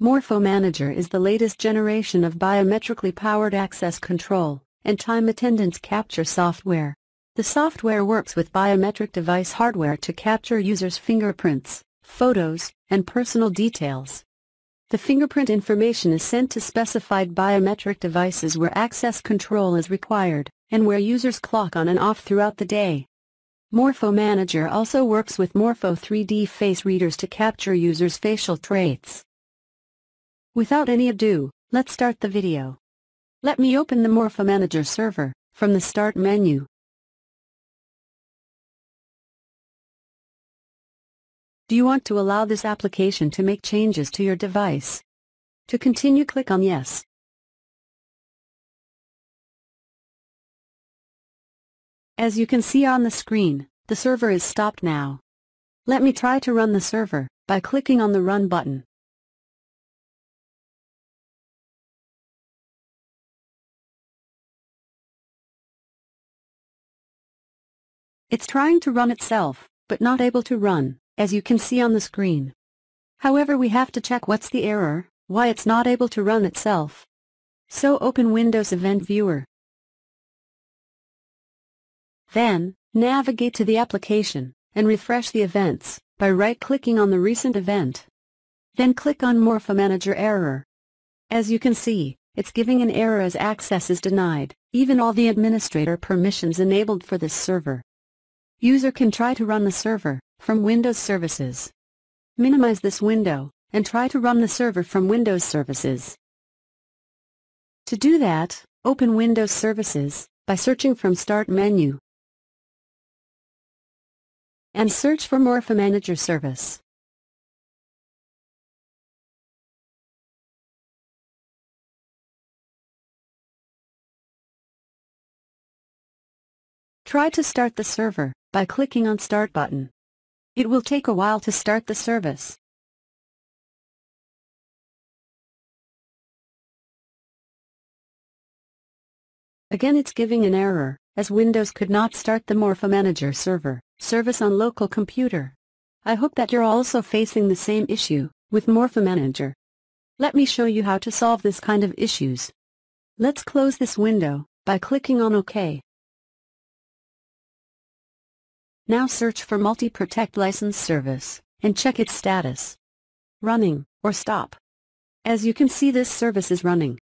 Morpho Manager is the latest generation of biometrically powered access control and time attendance capture software. The software works with biometric device hardware to capture users' fingerprints, photos, and personal details. The fingerprint information is sent to specified biometric devices where access control is required, and where users clock on and off throughout the day. Morpho Manager also works with Morpho 3D face readers to capture users' facial traits. Without any ado, let's start the video. Let me open the Morpho Manager server from the Start menu. Do you want to allow this application to make changes to your device? To continue click on Yes. As you can see on the screen, the server is stopped now. Let me try to run the server, by clicking on the Run button. It's trying to run itself, but not able to run, as you can see on the screen. However we have to check what's the error, why it's not able to run itself. So open Windows Event Viewer. Then, navigate to the application, and refresh the events, by right-clicking on the recent event. Then click on Morpho Manager Error. As you can see, it's giving an error as access is denied, even all the administrator permissions enabled for this server. User can try to run the server, from Windows Services. Minimize this window, and try to run the server from Windows Services. To do that, open Windows Services, by searching from Start menu, and search for Morpho Manager service. Try to start the server by clicking on Start button. It will take a while to start the service. Again it's giving an error, as Windows could not start the Morpho Manager server service on local computer. I hope that you're also facing the same issue with Morpho Manager. Let me show you how to solve this kind of issues. Let's close this window by clicking on OK. Now search for Multi-Protect License Service and check its status. Running or stop. As you can see this service is running.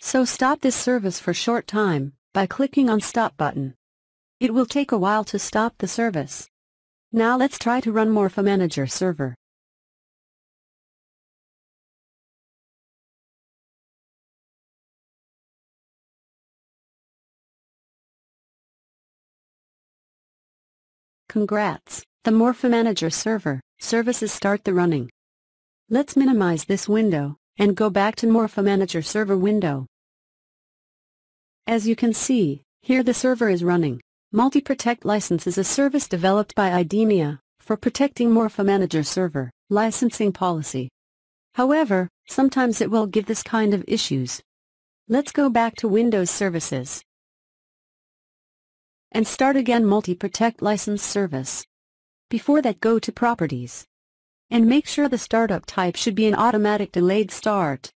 So stop this service for short time by clicking on Stop button. It will take a while to stop the service. Now let's try to run Morpho Manager server. Congrats, the Morpho Manager server services start the running. Let's minimize this window and go back to Morpho Manager server window. As you can see, here the server is running. Multi-Protect License is a service developed by IDEMIA for protecting Morpho Manager server licensing policy. However, sometimes it will give this kind of issues. Let's go back to Windows Services and start again Multi-Protect License service. Before that go to Properties and make sure the startup type should be an automatic delayed start.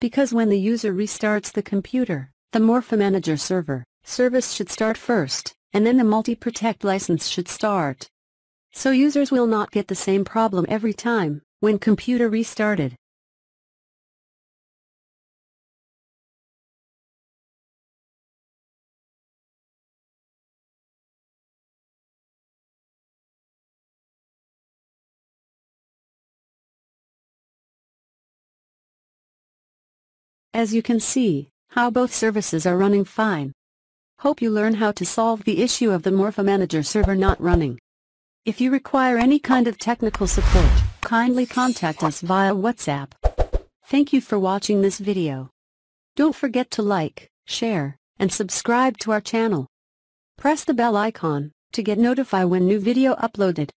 Because when the user restarts the computer, the Morpho Manager server service should start first and then the multi-protect license should start. So users will not get the same problem every time, when computer restarted. As you can see, how both services are running fine. Hope you learn how to solve the issue of the Morpho Manager server not running. If you require any kind of technical support, kindly contact us via WhatsApp. Thank you for watching this video. Don't forget to like, share, and subscribe to our channel. Press the bell icon to get notified when new video uploaded.